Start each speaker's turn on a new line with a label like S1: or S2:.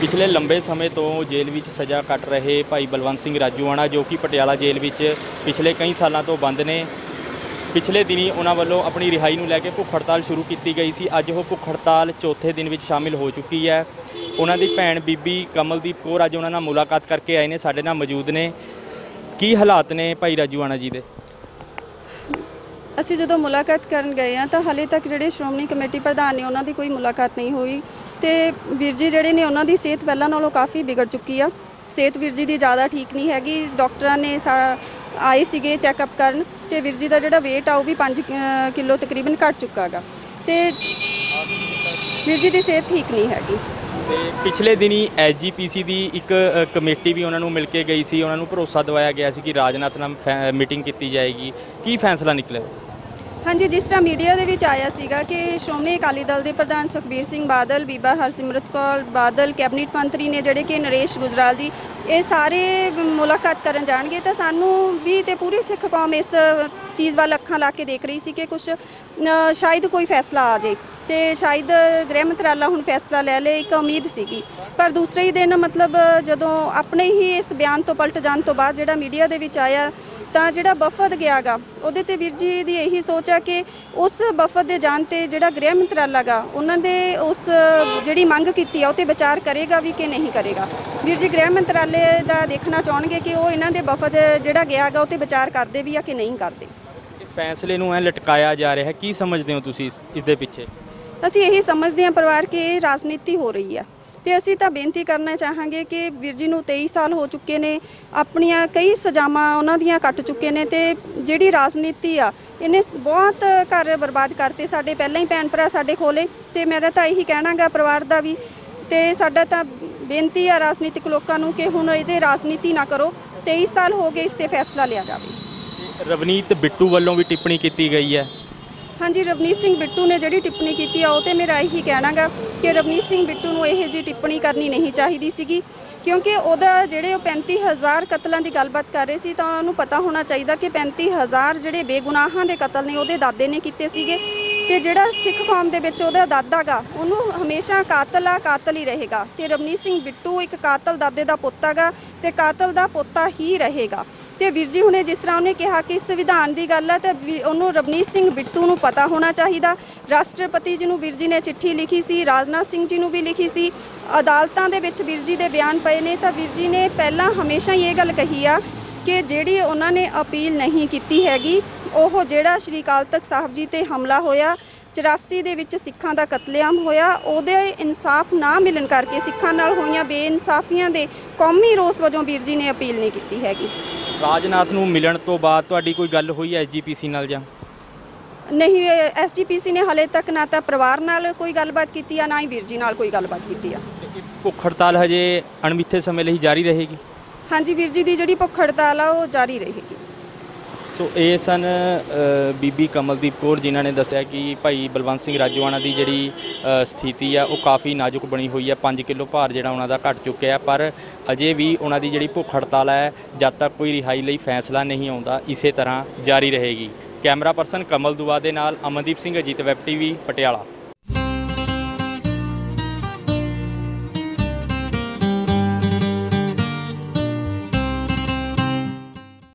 S1: ਪਿਛਲੇ ਲੰਬੇ ਸਮੇਂ ਤੋਂ ਜੇਲ੍ਹ ਵਿੱਚ ਸਜ਼ਾ ਕੱਟ ਰਹੇ ਭਾਈ ਬਲਵੰਤ ਸਿੰਘ ਰਾਜੂਆਣਾ, ਜੋ ਕਿ ਪਟਿਆਲਾ ਜੇਲ੍ਹ ਵਿੱਚ ਪਿਛਲੇ ਕਈ ਸਾਲਾਂ ਤੋਂ ਬੰਦ ਨੇ। ਪਿਛਲੇ ਦਿਨੀ ਉਹਨਾਂ ਵੱਲੋਂ ਆਪਣੀ ਰਿਹਾਈ ਨੂੰ ਲੈ ਕੇ ਭੁੱਖ ਹੜਤਾਲ ਸ਼ੁਰੂ ਕੀਤੀ ਗਈ ਸੀ। ਅੱਜ ਉਹ ਭੁੱਖ ਹੜਤਾਲ ਚੌਥੇ ਦਿਨ ਵਿੱਚ ਸ਼ਾਮਿਲ ਹੋ ਚੁੱਕੀ ਹੈ। ਉਹਨਾਂ ਦੀ ਭੈਣ ਬੀਬੀ ਕਮਲਦੀਪ ਕੌਰ ਅੱਜ ਉਹਨਾਂ ਨਾਲ ਮੁਲਾਕਾਤ ਕਰਕੇ ਆਏ ਨੇ, ਸਾਡੇ ਨਾਲ ਮੌਜੂਦ ਨੇ। ਕੀ ਹਾਲਾਤ ਨੇ ਭਾਈ ਰਾਜੂਆਣਾ ਜੀ ਦੇ?
S2: ਅਸੀਂ ਜਦੋਂ ਮੁਲਾਕਾਤ ਕਰਨ ਗਏ ਆ ਤਾਂ ਹਾਲੇ ਤੱਕ ਜਿਹੜੇ ਸ਼੍ਰੋਮਣੀ ਕਮੇਟੀ ਪ੍ਰਧਾਨ ਨੇ ਉਹਨਾਂ ਦੀ ਕੋਈ ਮੁਲਾਕਾਤ ਨਹੀਂ ਹੋਈ। ਤੇ ਵੀਰ ਜੀ ਜਿਹੜੇ ਨੇ ਉਹਨਾਂ ਦੀ ਸਿਹਤ ਪਹਿਲਾਂ ਨਾਲੋਂ ਕਾਫੀ ਵਿਗੜ ਚੁੱਕੀ ਆ। ਸਿਹਤ ਵੀਰ ਜੀ ਦੀ ਜ਼ਿਆਦਾ ਠੀਕ ਨਹੀਂ ਹੈਗੀ। ਡਾਕਟਰਾਂ ਨੇ ਸਾ- ਆਏ ਸੀਗੇ ਚੈੱਕਅਪ ਕਰਨ ਤੇ ਵੀਰ ਜੀ ਦਾ ਜਿਹੜਾ weight ਆ ਉਹ ਵੀ 5 ਕਿਲੋ ਤਕਰੀਬਨ ਘਟ ਚੁੱਕਾ ਹੈਗਾ ਤੇ ਵੀਰ ਜੀ ਦੀ ਸਿਹਤ ਠੀਕ ਨਹੀਂ ਹੈਗੀ।
S1: ਤੇ ਪਿਛਲੇ ਦਿਨੀ ਐਸਜੀਪੀਸੀ ਦੀ ਇੱਕ ਕਮੇਟੀ ਵੀ ਉਹਨਾਂ ਨੂੰ ਮਿਲ ਕੇ ਗਈ ਸੀ। ਉਹਨਾਂ ਨੂੰ ਭਰੋਸਾ ਦਿਵਾਇਆ ਗਿਆ ਸੀ ਕਿ ਰਾਜਨਾਥ ਨਾਲ ਫੈ- ਮੀਟਿੰਗ ਕੀਤੀ ਜਾਏਗੀ। ਕੀ ਫੈਸਲਾ ਨਿਕਲਿਆ?
S2: ਹਾਂਜੀ, ਜਿਸ ਤਰ੍ਹਾਂ ਮੀਡੀਆ ਦੇ ਵਿੱਚ ਆਇਆ ਸੀਗਾ ਕਿ ਸ਼੍ਰੋਮਣੀ ਅਕਾਲੀ ਦਲ ਦੇ ਪ੍ਰਧਾਨ ਸੁਖਬੀਰ ਸਿੰਘ ਬਾਦਲ, ਬੀਬਾ ਹਰਸਿਮਰਤ ਕੌਰ ਬਾਦਲ, ਕੈਬਨਿਟ ਮੰਤਰੀ ਨੇ ਜਿਹੜੇ ਕਿ ਨਰੇਸ਼ ਗੁਜਰਾਲ ਜੀ, ਇਹ ਸਾਰੇ ਮੁਲਾਕਾਤ ਕਰਨ ਜਾਣਗੇ ਤਾਂ ਸਾਨੂੰ ਵੀ ਤੇ ਪੂਰੀ ਸਿੱਖ ਕੌਮ ਇਸ ਚੀਜ਼ ਵੱਲ ਅੱਖਾਂ ਲਾ ਕੇ ਦੇਖ ਰਹੀ ਸੀ ਕਿ ਕੁਝ ਸ਼ਾਇਦ ਕੋਈ ਫੈਸਲਾ ਆ ਜਾਏ ਤੇ ਸ਼ਾਇਦ ਗ੍ਰਹਿ ਮੰਤਰਾਲਾ ਹੁਣ ਫੈਸਲਾ ਲੈ ਲੇ, ਇੱਕ ਉਮੀਦ ਸੀਗੀ। ਪਰ ਦੂਸਰੇ ਹੀ ਦਿਨ ਮਤਲਬ ਜਦੋਂ ਆਪਣੇ ਹੀ ਇਸ ਬਿਆਨ ਤੋਂ ਪਲਟ ਜਾਣ ਤੋਂ ਬਾਅਦ ਜਿਹੜਾ ਮੀਡੀਆ ਦੇ ਵਿੱਚ ਆਇਆ ਤਾਂ ਜਿਹੜਾ ਵਫਦ ਗਿਆਗਾ ਉਹਦੇ ਤੇ ਵੀਰ ਜੀ ਦੀ ਇਹੀ ਸੋਚ ਆ ਕਿ ਉਸ ਵਫਦ ਦੇ ਜਾਣ ਤੇ ਜਿਹੜਾ ਗ੍ਰਹਿ ਮੰਤਰਾਲਾ ਗਾ ਉਹਨਾਂ ਦੇ ਉਸ ਜਿਹੜੀ ਮੰਗ ਕੀਤੀ ਆ ਉਹ ਤੇ ਵਿਚਾਰ ਕਰੇਗਾ ਵੀ ਕਿ ਨਹੀਂ ਕਰੇਗਾ। ਵੀਰ ਜੀ ਗ੍ਰਹਿ ਮੰਤਰਾਲੇ ਦਾ ਦੇਖਣਾ ਚਾਹਣਗੇ ਕਿ ਉਹ ਇਹਨਾਂ ਦੇ ਵਫਦ ਜਿਹੜਾ ਗਿਆਗਾ ਉਹ ਤੇ ਵਿਚਾਰ ਕਰਦੇ ਵੀ ਆ ਕਿ ਨਹੀਂ ਕਰਦੇ।
S1: ਫੈਸਲੇ ਨੂੰ ਐ ਲਟਕਾਇਆ ਜਾ ਰਿਹਾ ਹੈ ਕੀ ਸਮਝਦੇ ਹੋ ਤੁਸੀਂ ਇਸ ਦੇ ਪਿੱਛੇ?
S2: ਅਸੀਂ ਇਹੀ ਸਮਝਦੇ ਹਾਂ ਪਰਿਵਾਰ ਕਿ ਇਹ ਰਾਜਨੀਤੀ ਹੋ ਰਹੀ ਆ। ਤੇ ਅਸੀਂ ਤਾਂ ਬੇਨਤੀ ਕਰਨਾ ਚਾਹਾਂਗੇ ਕਿ ਵੀਰ ਜੀ ਨੂੰ 23 ਸਾਲ ਹੋ ਚੁੱਕੇ ਨੇ, ਆਪਣੀਆਂ ਕਈ ਸਜ਼ਾਵਾਂ ਉਹਨਾਂ ਦੀਆਂ ਕੱਟ ਚੁੱਕੇ ਨੇ ਤੇ ਜਿਹੜੀ ਰਾਜਨੀਤੀ ਆ, ਇਹਨੇ ਬਹੁਤ ਘਰ ਬਰਬਾਦ ਕਰਤੇ ਸਾਡੇ, ਪਹਿਲਾਂ ਹੀ ਭੈਣ ਭਰਾ ਸਾਡੇ ਖੋਲੇ ਤੇ ਮੇਰਾ ਤਾਂ ਇਹੀ ਕਹਿਣਾਗਾ ਪਰਿਵਾਰ ਦਾ ਵੀ ਤੇ ਸਾਡਾ ਤਾਂ ਬੇਨਤੀ ਆ ਰਾਜਨੀਤਿਕ ਲੋਕਾਂ ਨੂੰ ਕਿ ਹੁਣ ਇਹਦੇ ਰਾਜਨੀਤੀ ਨਾ ਕਰੋ 23 ਸਾਲ ਹੋ ਗਏ ਇਸ ਤੇ ਫੈਸਲਾ ਲਿਆ ਜਾਵੇ।
S1: ਰਵਨੀਤ ਬਿੱਟੂ ਵੱਲੋਂ ਵੀ ਟਿੱਪਣੀ ਕੀਤੀ ਗਈ ਹੈ।
S2: ਹਾਂਜੀ, ਰਵਨੀਤ ਸਿੰਘ ਬਿੱਟੂ ਨੇ ਜਿਹੜੀ ਟਿੱਪਣੀ ਕੀਤੀ ਆ, ਉਹ ਤੇ ਮੇਰਾ ਇਹੀ ਕਹਿਣਾਗਾ ਕਿ ਰਵਨੀਤ ਸਿੰਘ ਬਿੱਟੂ ਨੂੰ ਇਹ ਜੀ ਟਿੱਪਣੀ ਕਰਨੀ ਨਹੀਂ ਚਾਹੀਦੀ ਸੀਗੀ। ਕਿਉਂਕਿ ਉਹਦਾ ਜਿਹੜੇ ਉਹ 35000 ਕਤਲਾਂ ਦੀ ਗੱਲਬਾਤ ਕਰ ਰਹੇ ਸੀ, ਤਾਂ ਉਹਨਾਂ ਨੂੰ ਪਤਾ ਹੋਣਾ ਚਾਹੀਦਾ ਕਿ 35000 ਜਿਹੜੇ ਬੇਗੁਨਾਹਾਂ ਦੇ ਕਤਲ ਨੇ, ਉਹਦੇ ਦਾਦੇ ਨੇ ਕੀਤੇ ਸੀਗੇ। ਤੇ ਜਿਹੜਾ ਸਿੱਖ ਕੌਮ ਦੇ ਵਿੱਚ ਉਹਦਾ ਦਾਦਾ ਗਾ, ਉਹਨੂੰ ਹਮੇਸ਼ਾ ਕਾਤਲ ਆ, ਕਾਤਲ ਹੀ ਰਹੇਗਾ। ਤੇ ਰਵਨੀਤ ਸਿੰਘ ਬਿੱਟੂ ਇੱਕ ਕਾਤਲ ਦਾਦੇ ਦਾ ਪੁੱਤ ਹੈਗਾ ਤੇ ਕਾਤਲ ਦਾ ਪੋਤਾ ਹੀ ਰਹੇਗਾ। ਤੇ ਵੀਰ ਜੀ, ਹੁਣੇ ਜਿਸ ਤਰ੍ਹਾਂ ਉਹਨੇ ਕਿਹਾ ਕਿ ਸੰਵਿਧਾਨ ਦੀ ਗੱਲ ਹੈ, ਤੇ ਵੀ ਉਹਨੂੰ ਰਵਨੀਤ ਸਿੰਘ ਬਿੱਟੂ ਨੂੰ ਪਤਾ ਹੋਣਾ ਚਾਹੀਦਾ। ਰਾਸ਼ਟਰਪਤੀ ਜੀ ਨੂੰ ਵੀਰ ਜੀ ਨੇ ਚਿੱਠੀ ਲਿਖੀ ਸੀ, ਰਾਜਨਾਥ ਸਿੰਘ ਜੀ ਨੂੰ ਵੀ ਲਿਖੀ ਸੀ। ਅਦਾਲਤਾਂ ਦੇ ਵਿੱਚ ਵੀਰ ਜੀ ਦੇ ਬਿਆਨ ਪਏ ਨੇ, ਤਾਂ ਵੀਰ ਜੀ ਨੇ ਪਹਿਲਾਂ ਹਮੇਸ਼ਾ ਹੀ ਇਹ ਗੱਲ ਕਹੀ ਆ ਕਿ ਜਿਹੜੀ ਉਹਨਾਂ ਨੇ ਅਪੀਲ ਨਹੀਂ ਕੀਤੀ ਹੈਗੀ, ਉਹ ਜਿਹੜਾ ਸ਼੍ਰੀ ਅਕਾਲ ਤਖਤ ਸਾਹਿਬ ਜੀ ਤੇ ਹਮਲਾ ਹੋਇਆ 84 ਦੇ ਵਿੱਚ ਸਿੱਖਾਂ ਦਾ ਕਤਲੇਆਮ ਹੋਇਆ, ਉਹਦੇ ਇਨਸਾਫ ਨਾ ਮਿਲਣ ਕਰਕੇ ਸਿੱਖਾਂ ਨਾਲ ਹੋਈਆਂ ਬੇਇਨਸਾਫੀਆਂ ਦੇ ਕੌਮੀ ਰੋਸ ਵਜੋਂ ਵੀਰ ਜੀ ਨੇ ਅਪੀਲ ਨਹੀਂ ਕੀਤੀ ਹੈਗੀ।
S1: ਰਾਜਨਾਥ ਨੂੰ ਮਿਲਣ ਤੋਂ ਬਾਅਦ ਤੁਹਾਡੀ ਕੋਈ ਗੱਲ ਹੋਈ ਐਸਜੀਪੀਸੀ ਨਾਲ ਜਾਂ?
S2: ਨਹੀਂ ਐਸਜੀਪੀਸੀ ਨੇ ਹਲੇ ਤੱਕ ਨਾ ਤਾਂ ਪਰਿਵਾਰ ਨਾਲ ਕੋਈ ਗੱਲਬਾਤ ਕੀਤੀ ਆ ਨਾ ਹੀ ਵੀਰ ਜੀ ਨਾਲ ਕੋਈ ਗੱਲਬਾਤ ਕੀਤੀ ਆ।
S1: ਭੁੱਖ ਹੜਤਾਲ ਹਜੇ ਅਣਮਿੱਥੇ ਸਮੇਂ ਲਈ ਜਾਰੀ ਰਹੇਗੀ?
S2: ਹਾਂਜੀ ਵੀਰ ਜੀ ਦੀ ਜਿਹੜੀ ਭੁੱਖ ਹੜਤਾਲ ਆ ਉਹ ਜਾਰੀ ਰਹੇਗੀ।
S1: ਸੋ ਇਹ ਸਨ ਬੀਬੀ ਕਮਲਦੀਪ ਕੌਰ ਜਿਨ੍ਹਾਂ ਨੇ ਦੱਸਿਆ ਕਿ ਭਾਈ ਬਲਵੰਤ ਸਿੰਘ ਰਾਜੋਆਣਾ ਦੀ ਜਿਹੜੀ ਸਥਿਤੀ ਆ, ਉਹ ਕਾਫੀ ਨਾਜ਼ੁਕ ਬਣੀ ਹੋਈ ਹੈ 5 ਕਿਲੋ ਭਾਰ ਜਿਹੜਾ ਉਹਨਾਂ ਦਾ ਘਟ ਚੁੱਕਿਆ ਪਰ ਅਜੇ ਵੀ ਉਹਨਾਂ ਦੀ ਜਿਹੜੀ ਭੁੱਖ ਹੜਤਾਲ ਹੈ, ਜਦ ਤੱਕ ਕੋਈ ਰਿਹਾਈ ਲਈ ਫੈਸਲਾ ਨਹੀਂ ਆਉਂਦਾ, ਇਸੇ ਤਰ੍ਹਾਂ ਜਾਰੀ ਰਹੇਗੀ। ਕੈਮਰਾ ਪਰਸਨ ਕਮਲ ਦੁਆ ਦੇ ਨਾਲ ਅਮਨਦੀਪ ਸਿੰਘ, ਅਜੀਤ ਵੈਬ ਟੀਵੀ, ਪਟਿਆਲਾ।